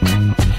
Bye.